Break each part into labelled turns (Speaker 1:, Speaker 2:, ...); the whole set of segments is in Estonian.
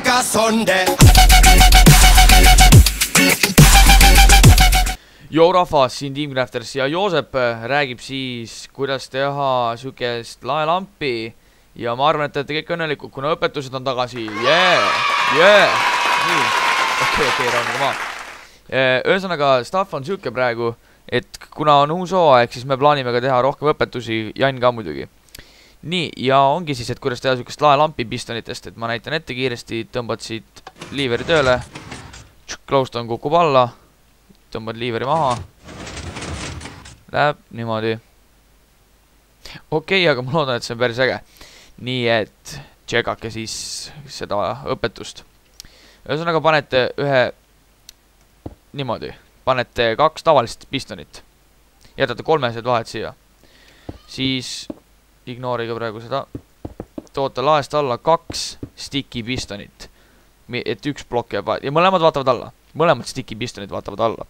Speaker 1: Rebecca Sonde.
Speaker 2: joo rahvas, siin Team Crafters ja Joosep äh, räägib siis, kuidas teha siukest laelampi ja ma arvan, et te olete kõik õnnelikud, kuna õpetused on tagasi, jee, jee, nii, okei, okei, rahunege maha. ühesõnaga, stuff on siuke praegu, et kuna on uus hooaeg, siis me plaanime ka teha rohkem õpetusi, Jan ka muidugi. Nii, ja ongi siis, et kuidas teha siukest laelampi pistonitest, et ma näitan ette kiiresti, tõmbad siit liiveri tööle, glowstone kukub alla tõmbad liiveri maha. Läheb niimoodi. okei okay,, aga ma loodan, et see on päris äge. nii et tšekake siis seda õpetust. ühesõnaga panete ühe niimoodi, panete kaks tavalist pistonit. jätate kolmesed vahed siia. siis ignoorige praegu seda. toote laest alla kaks sticky pistonit. et üks plokk jääb ja mõlemad vaatavad alla mõlemad sticky pistonid vaatavad alla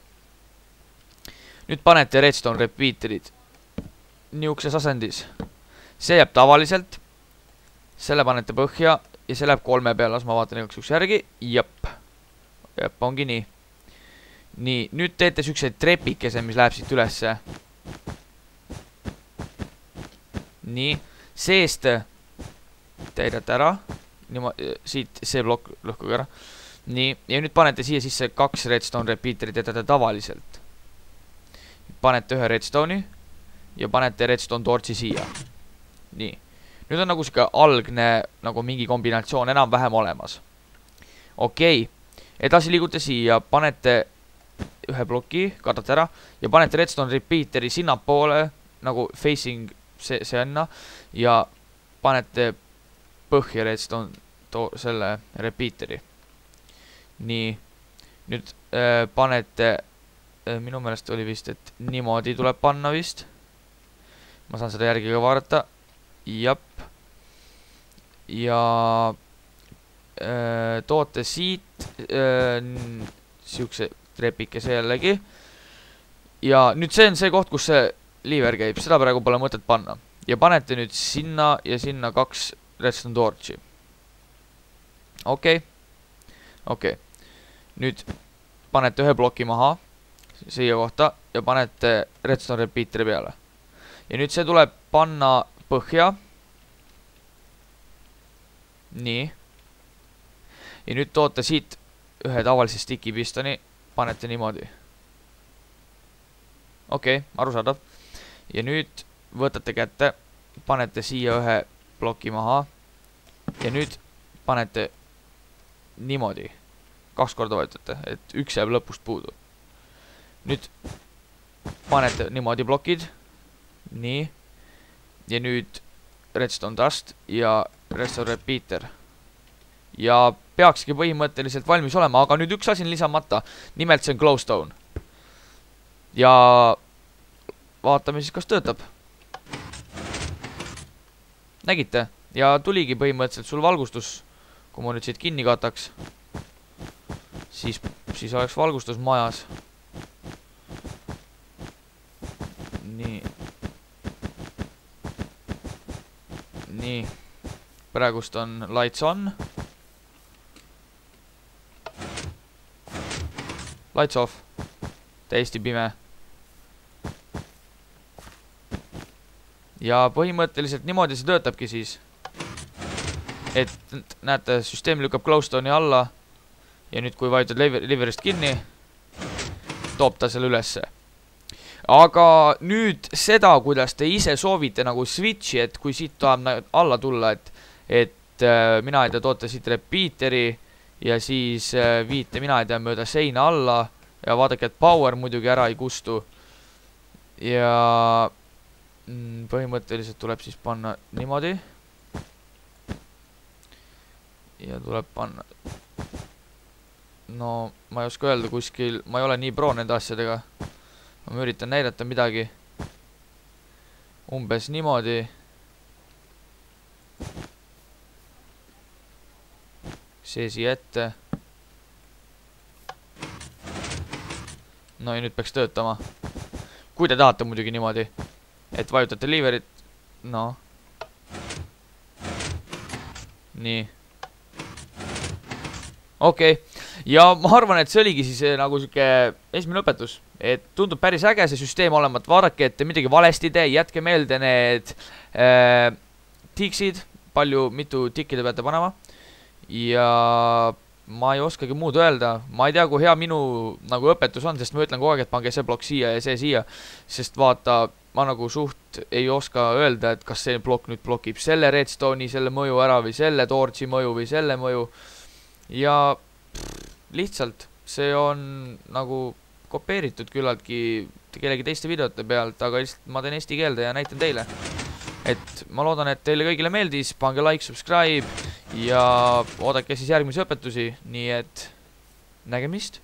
Speaker 2: nüüd panete redstone repeater'id niisuguses asendis. see jääb tavaliselt, selle panete põhja ja see läheb kolme peale, las ma vaatan igaks juhuks järgi, jep, jep, ongi nii. nii, nüüd teete siukseid trepikese, mis läheb siit ülesse. Nii, seest täidate ära, niimoodi, siit see plokk lõhkuge ära. nii, ja nüüd panete siia sisse kaks redstone repeater'it, jätate tavaliselt panete ühe redstone'i ja panete redstone torch'i siia. nii. nüüd on nagu sihuke algne nagu mingi kombinatsioon enam-vähem olemas. okei okay., edasi liigute siia, panete ühe ploki, katate ära ja panete redstone repeater'i sinnapoole nagu facing see, sinna ja panete põhja redstone to-, selle repeater'i. nii, nüüd äh, panete Äh, minu meelest oli vist, et niimoodi tuleb panna vist. ma saan seda järgi ka vaadata. jep. ja äh, toote siit äh, siukse trepikese jällegi. ja nüüd see on see koht, kus see liiver käib, seda praegu pole mõtet panna. ja panete nüüd sinna ja sinna kaks redstone torch'i. okei okay., okei okay., nüüd panete ühe ploki maha siia kohta ja panete redstone repeater'i peale. ja nüüd see tuleb panna põhja. nii. ja nüüd toote siit ühe tavalise sticky pistoni, panete niimoodi. okei okay,, arusaadav. Ja nüüd võtate kätte, panete siia ühe ploki maha. Ja nüüd panete niimoodi, kaks korda vajutate, et üks jääb lõpust puudu. Nüüd panete niimoodi plokid, nii, ja nüüd redstone dust ja redstone repeater. ja peakski põhimõtteliselt valmis olema, aga nüüd üks asi on lisamata, nimelt see on glowstone. ja vaatame siis, kas töötab. nägite? ja tuligi põhimõtteliselt sul valgustus, kui ma nüüd siit kinni kataks, siis, siis oleks valgustus majas nii. nii, praegust on lights on. Lights off, täiesti pime. Ja põhimõtteliselt niimoodi see töötabki siis. et näete, süsteem lükkab glowstone'i alla ja nüüd, kui vajutad leverist kinni, toob ta selle ülesse aga nüüd seda, kuidas te ise soovite nagu switch'i, et kui siit tahab alla tulla, et, et äh, mina ei tea, toote siit repeater'i ja siis äh, viite mina ei tea mööda seina alla ja vaadake, et power muidugi ära ei kustu. ja põhimõtteliselt tuleb siis panna niimoodi. ja tuleb panna no ma ei oska öelda kuskil, ma ei ole nii pro nende asjadega ma üritan näidata midagi umbes niimoodi. see siia ette. no ja nüüd peaks töötama. kui te tahate muidugi niimoodi, et vajutate liiverit, noh. nii. okei. Okay., ja ma arvan, et see oligi siis eh, nagu sihuke esimene õpetus, et tundub päris äge see süsteem olevat, vaadake, et te midagi valesti ei tee, jätke meelde need äh, tiksid, palju, mitu tikki te peate panema. Ja ma ei oskagi muud öelda, ma ei tea, kui hea minu nagu õpetus on, sest ma ütlen kogu aeg, et pange see plokk siia ja see siia, sest vaata, ma nagu suht ei oska öelda, et kas see plokk nüüd blokib selle redstone'i selle mõju ära või selle torch'i mõju või selle mõju. Ja pff, lihtsalt see on nagu kopeeritud küllaltki kellegi teiste videote pealt, aga lihtsalt ma teen eesti keelde ja näitan teile. et ma loodan, et teile kõigile meeldis, pange like, subscribe ja oodake siis järgmisi õpetusi, nii et nägemist